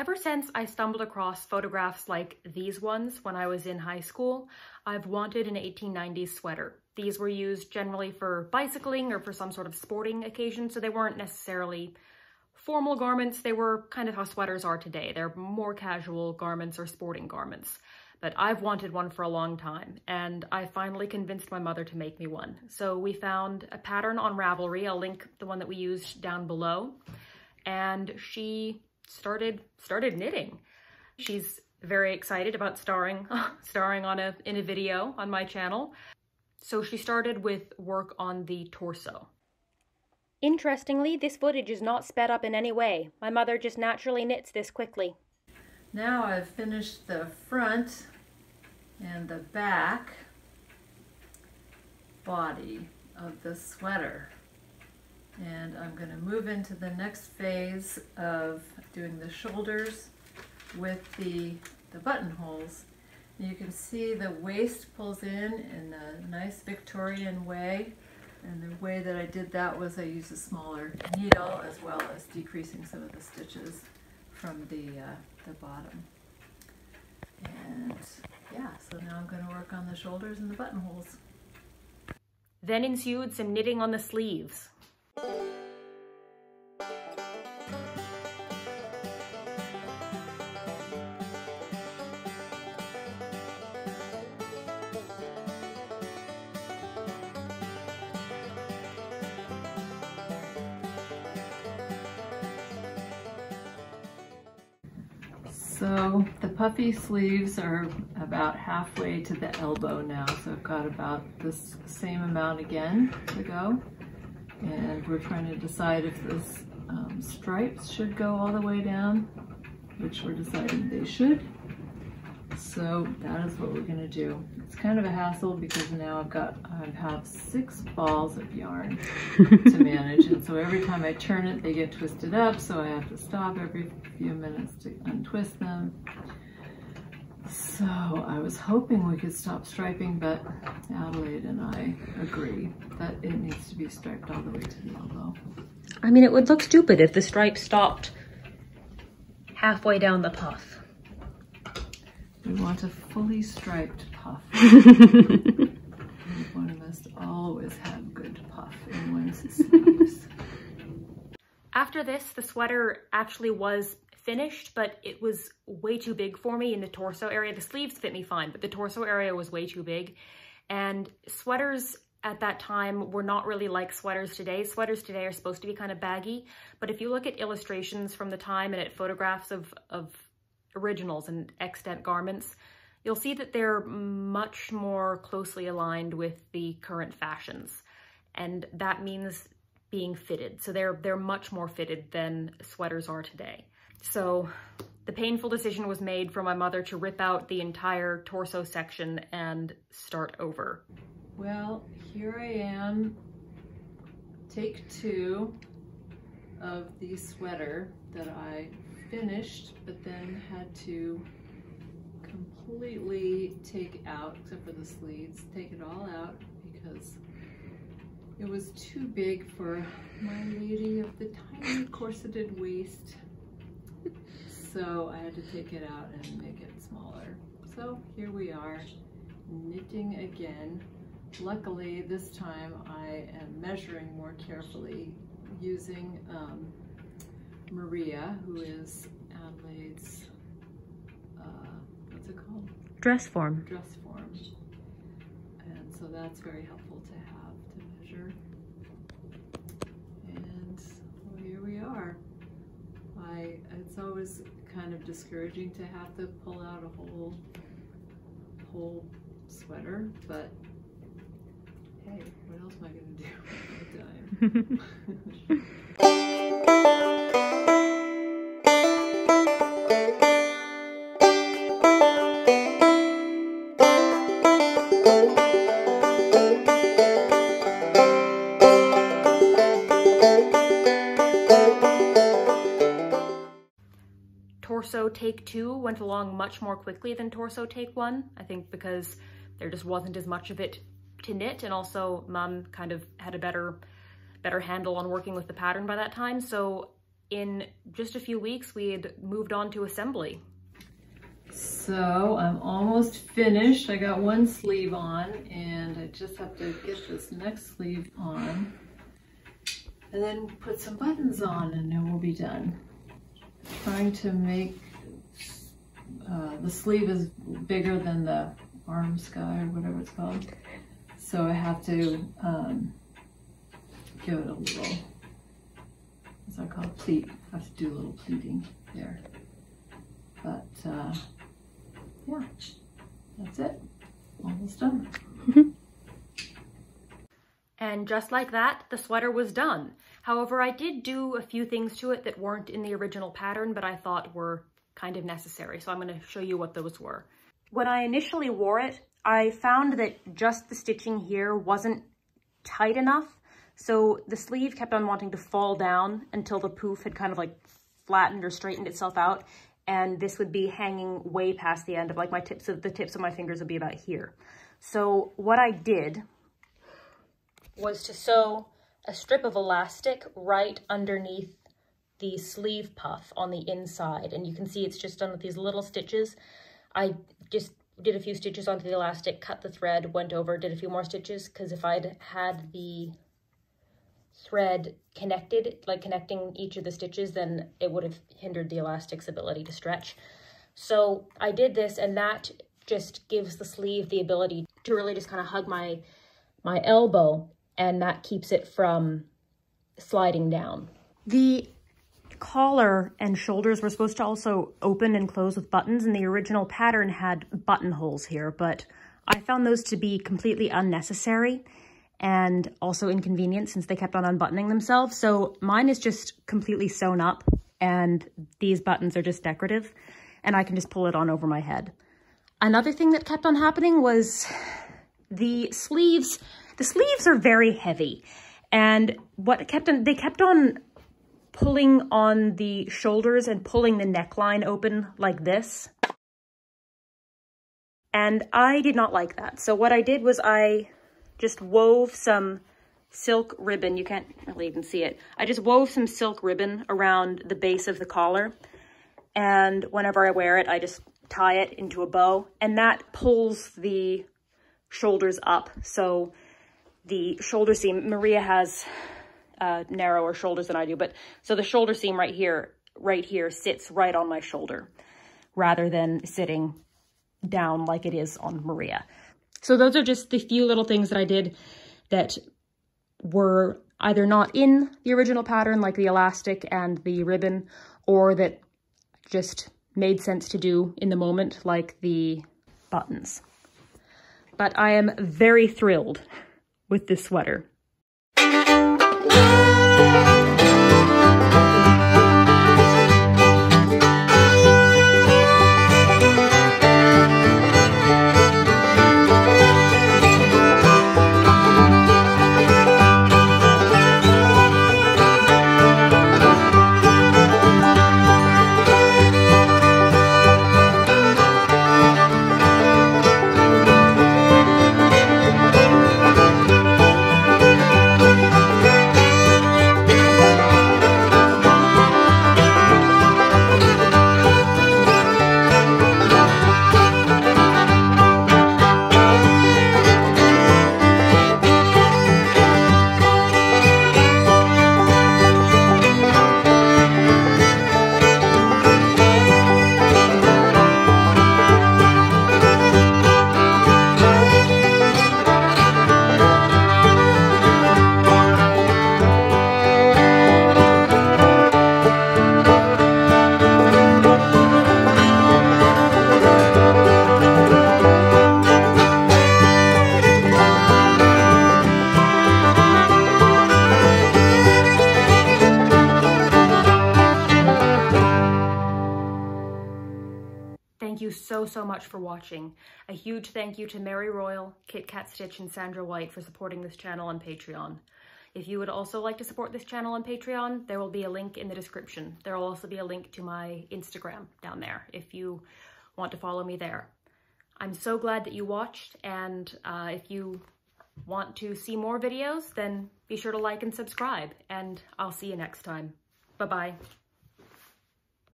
Ever since I stumbled across photographs like these ones when I was in high school, I've wanted an 1890s sweater. These were used generally for bicycling or for some sort of sporting occasion, so they weren't necessarily formal garments. They were kind of how sweaters are today. They're more casual garments or sporting garments. But I've wanted one for a long time, and I finally convinced my mother to make me one. So we found a pattern on Ravelry. I'll link the one that we used down below. And she started started knitting. She's very excited about starring starring on a in a video on my channel. So she started with work on the torso. Interestingly, this footage is not sped up in any way. My mother just naturally knits this quickly. Now I've finished the front and the back body of the sweater. And I'm going to move into the next phase of doing the shoulders with the, the buttonholes. You can see the waist pulls in in a nice Victorian way. And the way that I did that was I used a smaller needle as well as decreasing some of the stitches from the, uh, the bottom. And yeah, so now I'm going to work on the shoulders and the buttonholes. Then ensued some knitting on the sleeves. So the puffy sleeves are about halfway to the elbow now, so I've got about this same amount again to go. And we're trying to decide if this um, stripes should go all the way down, which we're deciding they should. So that is what we're gonna do. It's kind of a hassle because now I've got, I have six balls of yarn to manage. And so every time I turn it, they get twisted up. So I have to stop every few minutes to untwist them. So I was hoping we could stop striping, but Adelaide and I agree that it needs to be striped all the way to the elbow. I mean, it would look stupid if the stripe stopped halfway down the puff. We want a fully striped puff. One must always have good puff in one's sleeves. After this, the sweater actually was finished, but it was way too big for me in the torso area. The sleeves fit me fine, but the torso area was way too big. And sweaters at that time were not really like sweaters today. Sweaters today are supposed to be kind of baggy, but if you look at illustrations from the time and at photographs of, of originals and extant garments, you'll see that they're much more closely aligned with the current fashions. And that means being fitted. So they're, they're much more fitted than sweaters are today. So the painful decision was made for my mother to rip out the entire torso section and start over. Well, here I am, take two of the sweater that I finished, but then had to completely take out, except for the sleeves, take it all out because it was too big for my lady of the tiny corseted waist. So I had to take it out and make it smaller. So here we are, knitting again. Luckily, this time I am measuring more carefully using um, Maria, who is Adelaide's, uh, what's it called? Dress form. Dress form. And so that's very helpful to have to measure. And well, here we are. I, it's always kind of discouraging to have to pull out a whole, whole sweater, but hey, what else am I gonna do Torso Take Two went along much more quickly than Torso Take One, I think because there just wasn't as much of it to knit and also mom kind of had a better better handle on working with the pattern by that time. So in just a few weeks we had moved on to assembly. So I'm almost finished. I got one sleeve on and I just have to get this next sleeve on and then put some buttons on and then we'll be done. Trying to make, uh, the sleeve is bigger than the arm sky or whatever it's called. So I have to um, give it a little, what's that called, pleat. I have to do a little pleating there. But uh, yeah, that's it. Almost done. And just like that, the sweater was done. However, I did do a few things to it that weren't in the original pattern, but I thought were kind of necessary. So I'm going to show you what those were. When I initially wore it, I found that just the stitching here wasn't tight enough. So the sleeve kept on wanting to fall down until the poof had kind of like flattened or straightened itself out and this would be hanging way past the end of like my tips of the tips of my fingers would be about here. So what I did was to sew a strip of elastic right underneath the sleeve puff on the inside. And you can see it's just done with these little stitches. I just did a few stitches onto the elastic, cut the thread, went over, did a few more stitches, because if I'd had the thread connected, like connecting each of the stitches, then it would have hindered the elastic's ability to stretch. So I did this and that just gives the sleeve the ability to really just kind of hug my, my elbow and that keeps it from sliding down. The collar and shoulders were supposed to also open and close with buttons and the original pattern had buttonholes here, but I found those to be completely unnecessary and also inconvenient since they kept on unbuttoning themselves. So mine is just completely sewn up and these buttons are just decorative and I can just pull it on over my head. Another thing that kept on happening was the sleeves. The sleeves are very heavy and what kept on, they kept on pulling on the shoulders and pulling the neckline open like this. And I did not like that. So what I did was I just wove some silk ribbon. You can't really even see it. I just wove some silk ribbon around the base of the collar. And whenever I wear it, I just tie it into a bow. And that pulls the shoulders up. So the shoulder seam, Maria has uh, narrower shoulders than I do, but so the shoulder seam right here, right here sits right on my shoulder rather than sitting down like it is on Maria. So those are just the few little things that I did that were either not in the original pattern, like the elastic and the ribbon, or that just made sense to do in the moment, like the buttons. But I am very thrilled with this sweater. So, much for watching. A huge thank you to Mary Royal, Kit Kat Stitch, and Sandra White for supporting this channel on Patreon. If you would also like to support this channel on Patreon, there will be a link in the description. There will also be a link to my Instagram down there if you want to follow me there. I'm so glad that you watched, and uh, if you want to see more videos, then be sure to like and subscribe, and I'll see you next time. Bye-bye.